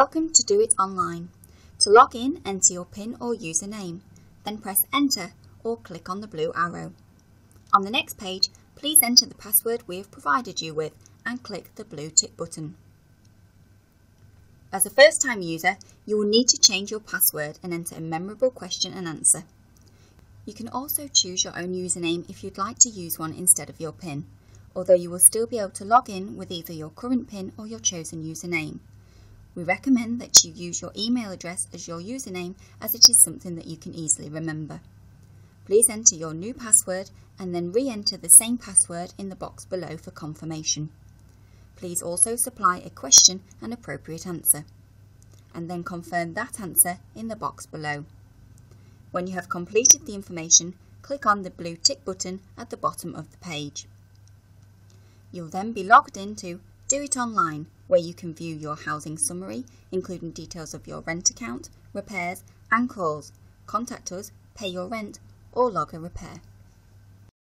Welcome to Do It Online. To log in, enter your PIN or username, then press Enter or click on the blue arrow. On the next page, please enter the password we have provided you with and click the blue tick button. As a first time user, you will need to change your password and enter a memorable question and answer. You can also choose your own username if you'd like to use one instead of your PIN, although you will still be able to log in with either your current PIN or your chosen username. We recommend that you use your email address as your username as it is something that you can easily remember. Please enter your new password and then re-enter the same password in the box below for confirmation. Please also supply a question and appropriate answer, and then confirm that answer in the box below. When you have completed the information, click on the blue tick button at the bottom of the page. You'll then be logged into Do It Online, where you can view your housing summary, including details of your rent account, repairs and calls, contact us, pay your rent, or log a repair.